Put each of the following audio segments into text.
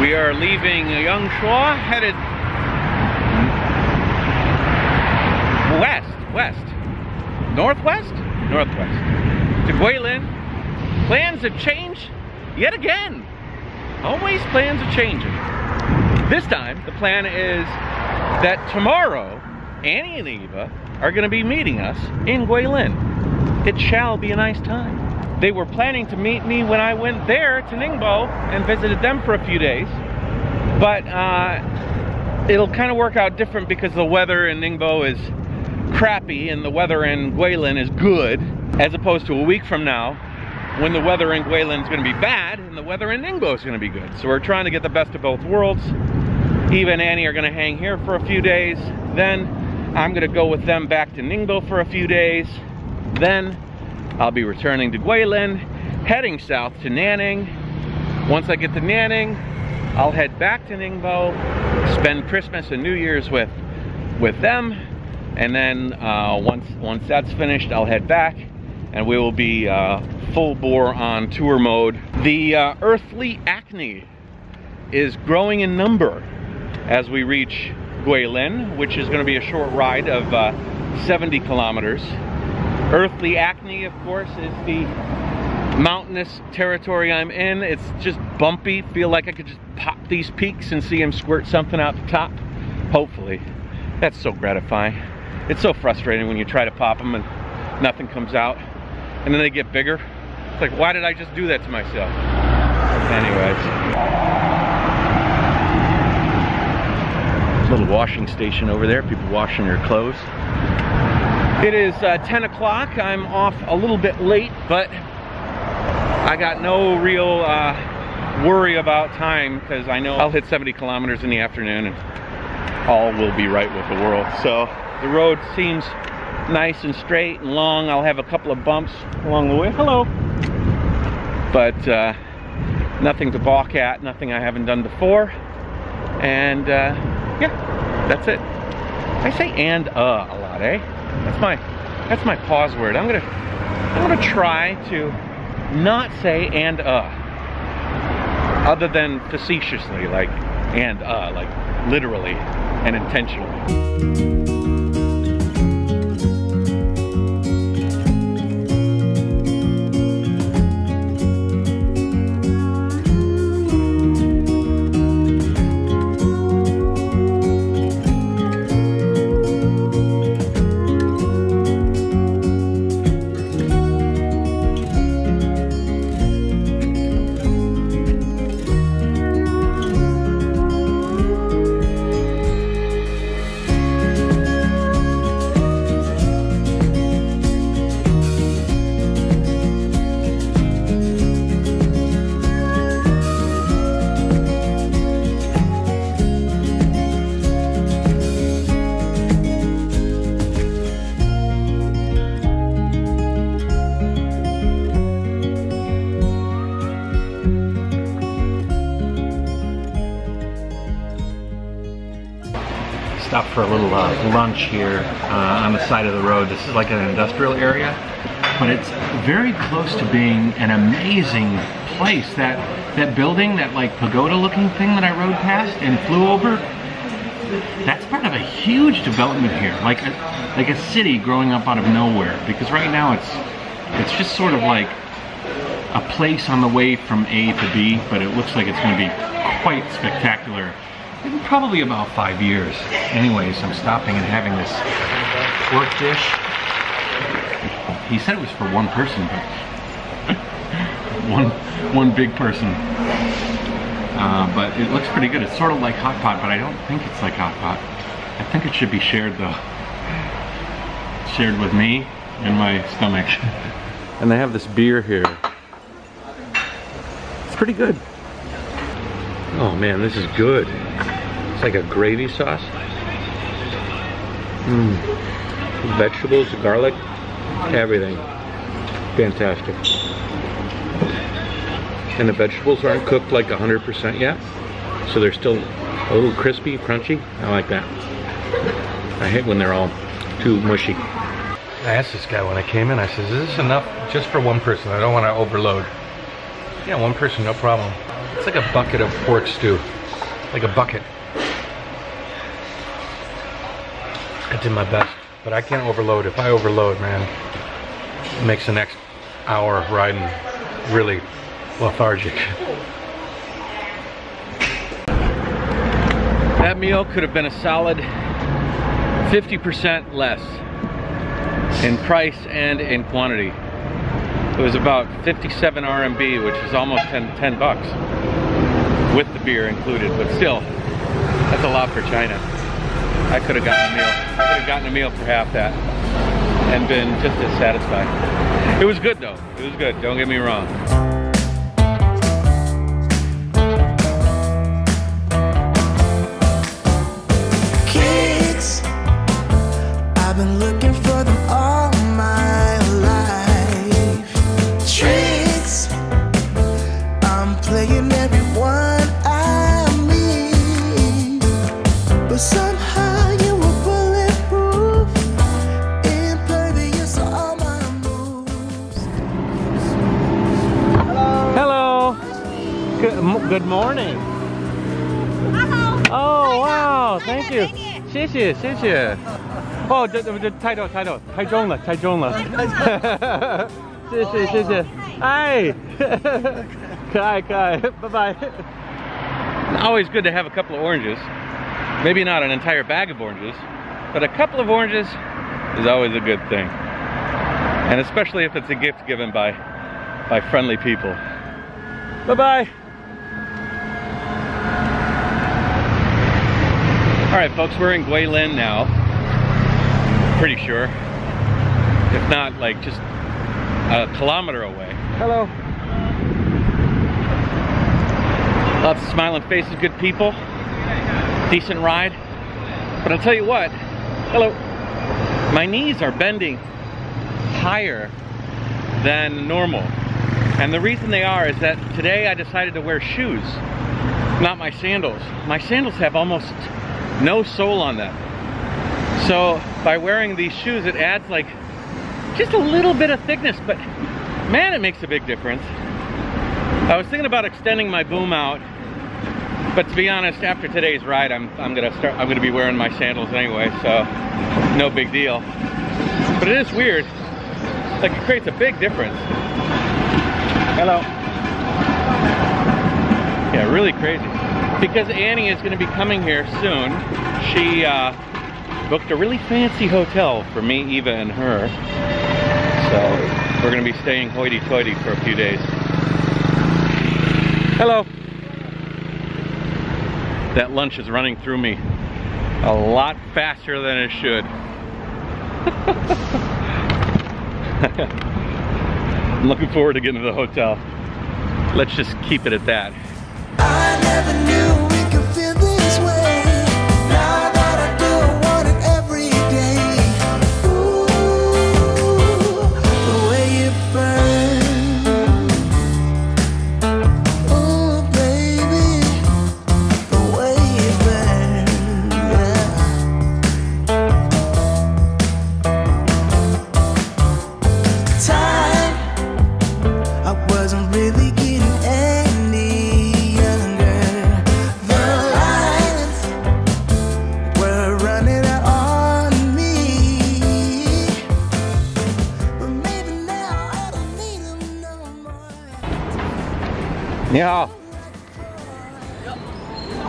We are leaving Yangshuo, headed west, west, northwest, northwest to Guilin. Plans have changed yet again. Always plans are changing. This time, the plan is that tomorrow, Annie and Eva are gonna be meeting us in Guilin. It shall be a nice time. They were planning to meet me when I went there to Ningbo and visited them for a few days. But uh, it'll kind of work out different because the weather in Ningbo is crappy and the weather in Guilin is good, as opposed to a week from now when the weather in Guilin is going to be bad and the weather in Ningbo is going to be good. So we're trying to get the best of both worlds. Eva and Annie are going to hang here for a few days. Then I'm going to go with them back to Ningbo for a few days. Then I'll be returning to Guilin, heading south to Nanning. Once I get to Nanning, I'll head back to Ningbo, spend Christmas and New Year's with with them, and then uh, once once that's finished, I'll head back, and we will be uh, full bore on tour mode. The uh, earthly acne is growing in number as we reach Guilin, which is going to be a short ride of uh, 70 kilometers. Earthly Acne, of course, is the mountainous territory I'm in. It's just bumpy. Feel like I could just pop these peaks and see him squirt something out the top. Hopefully. That's so gratifying. It's so frustrating when you try to pop them and nothing comes out. And then they get bigger. It's like, why did I just do that to myself? Anyways. Little washing station over there. People washing their clothes. It is uh, 10 o'clock. I'm off a little bit late, but I got no real uh, worry about time because I know I'll hit 70 kilometers in the afternoon and all will be right with the world. So the road seems nice and straight and long. I'll have a couple of bumps along the way. Hello. But uh, nothing to balk at, nothing I haven't done before. And uh, yeah, that's it. I say and uh a lot, eh? That's my that's my pause word. I'm gonna I'm gonna try to not say and uh other than facetiously like and uh like literally and intentionally. For a little uh, lunch here uh, on the side of the road. This is like an industrial area, but it's very close to being an amazing place. That that building, that like pagoda looking thing that I rode past and flew over, that's part of a huge development here. Like a, like a city growing up out of nowhere. Because right now it's it's just sort of like a place on the way from A to B, but it looks like it's going to be quite spectacular probably about five years. Anyways, I'm stopping and having this pork dish. He said it was for one person, but one one big person. Uh, but it looks pretty good. It's sort of like hot pot, but I don't think it's like hot pot. I think it should be shared though. Shared with me and my stomach. and they have this beer here. It's pretty good. Oh man, this is good. Like a gravy sauce. Mmm. Vegetables, garlic, everything. Fantastic. And the vegetables aren't cooked like 100% yet. So they're still a little crispy, crunchy. I like that. I hate when they're all too mushy. I asked this guy when I came in, I said, is this enough just for one person? I don't want to overload. Yeah, one person, no problem. It's like a bucket of pork stew. Like a bucket. I did my best, but I can't overload. If I overload, man, it makes the next hour of riding really lethargic. That meal could have been a solid 50% less in price and in quantity. It was about 57 RMB, which is almost 10, 10 bucks with the beer included, but still, that's a lot for China. I could have gotten a meal. I could have gotten a meal for half that and been just as satisfied. It was good though. It was good, don't get me wrong. Kids, I've been looking 谢谢谢谢。哦，这这这太逗太逗，太重了太重了。谢谢谢谢。哎，可爱可爱，拜拜。Always good to have a couple of oranges. Maybe not an entire bag of oranges, but a couple of oranges is always a good thing. And especially if it's a gift given by by friendly people. Bye All right, folks, we're in Guilin now. Pretty sure. If not, like just a kilometer away. Hello. Lots of smiling faces, good people. Decent ride. But I'll tell you what, hello. My knees are bending higher than normal. And the reason they are is that today I decided to wear shoes, not my sandals. My sandals have almost no sole on them. So by wearing these shoes, it adds like just a little bit of thickness, but man, it makes a big difference. I was thinking about extending my boom out, but to be honest, after today's ride, I'm, I'm gonna start, I'm gonna be wearing my sandals anyway, so no big deal. But it is weird, like it creates a big difference. Hello. Yeah, really crazy. Because Annie is going to be coming here soon, she uh, booked a really fancy hotel for me, Eva, and her. So we're going to be staying hoity-toity for a few days. Hello. That lunch is running through me a lot faster than it should. I'm looking forward to getting to the hotel. Let's just keep it at that.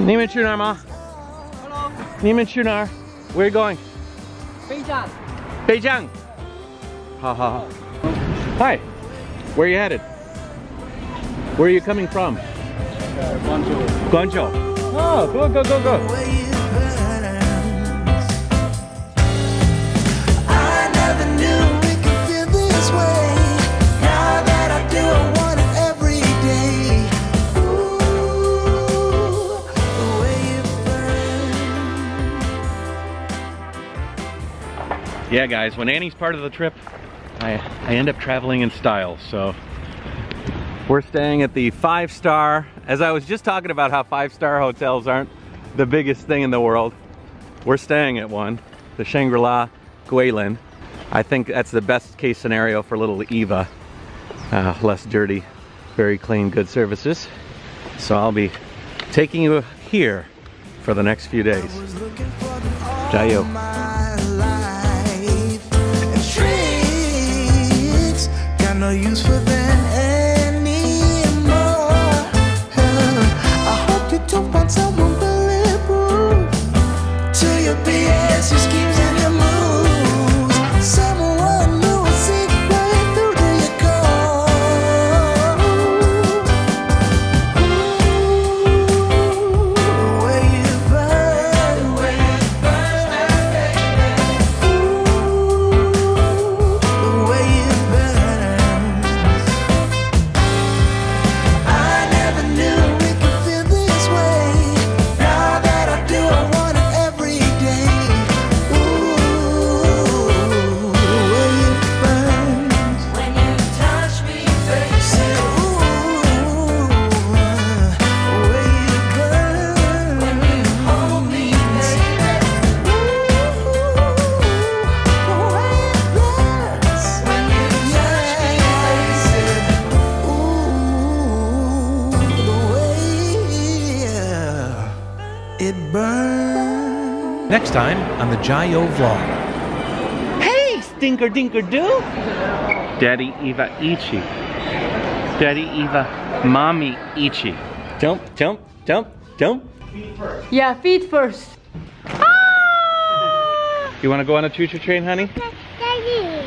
Neiman Chunar, Ma. Hello. Neiman Chunar. Where are you going? Beijing. Beijing. Ha ha. Hi. Where are you headed? Where are you coming from? Uh, Guangzhou. Guangzhou. Oh, go, go, go, go. yeah guys, when Annie's part of the trip, I, I end up traveling in style, so. We're staying at the five star, as I was just talking about how five star hotels aren't the biggest thing in the world. We're staying at one, the Shangri-La Guilin. I think that's the best case scenario for little Eva. Uh, less dirty, very clean, good services. So I'll be taking you here for the next few days. JaYoe. It burns. Next time on the JaYoe vlog. Hey, stinker dinker do. Daddy Eva Ichi. Daddy Eva Mommy Ichi. Jump, jump, jump, jump. Feet first. Yeah, feet first. Ah! You want to go on a choo-choo train, honey? Daddy.